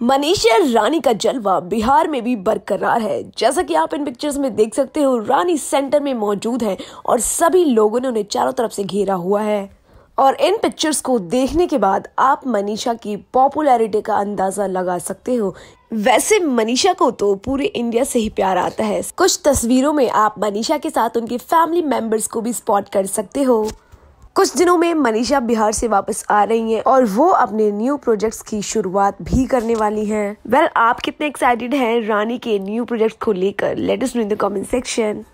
मनीषा रानी का जलवा बिहार में भी बरकरार है। जैसा कि आप इन पिक्चर्स में देख सकते हो, रानी सेंटर में मौजूद है और सभी लोगों ने उन्हें चारों तरफ़ से घेरा हुआ है। और इन पिक्चर्स को देखने के बाद आप मनीषा की पॉपुलैरिटी का अंदाज़ा लगा सकते हो। वैसे मनीषा को तो पूरे इंडिया से ही प्यार आता है। कुछ तस्वीरों में आप मनीषा के साथ उनके फैमिली मेंबर्स को भी स्पॉट कर सकते हो। कुछ दिनों में मनीषा बिहार से वापस आ रही हैं और वो अपने न्यू प्रोजेक्ट्स की शुरुआत भी करने वाली हैं। वेल well, आप कितने एक्साइटेड हैं रानी के न्यू प्रोजेक्ट को लेकर? Latest in the comment section